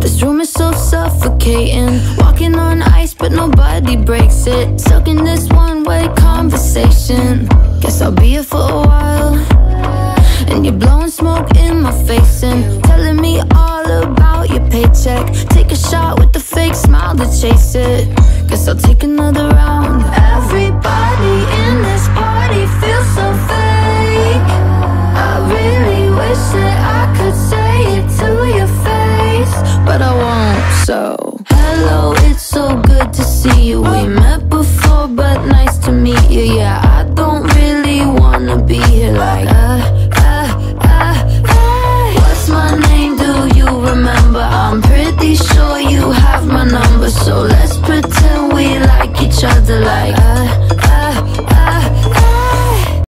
This room is so suffocating. Walking on ice, but nobody breaks it. Stuck in this one way conversation. Guess I'll be here for a while. And you're blowing smoke in my face and telling me all about your paycheck. Take a shot with the fake smile to chase it. Guess I'll take another round I so Hello, it's so good to see you We met before, but nice to meet you Yeah, I don't really wanna be here like uh, uh, uh, uh. What's my name, do you remember? I'm pretty sure you have my number So let's pretend we like each other like uh,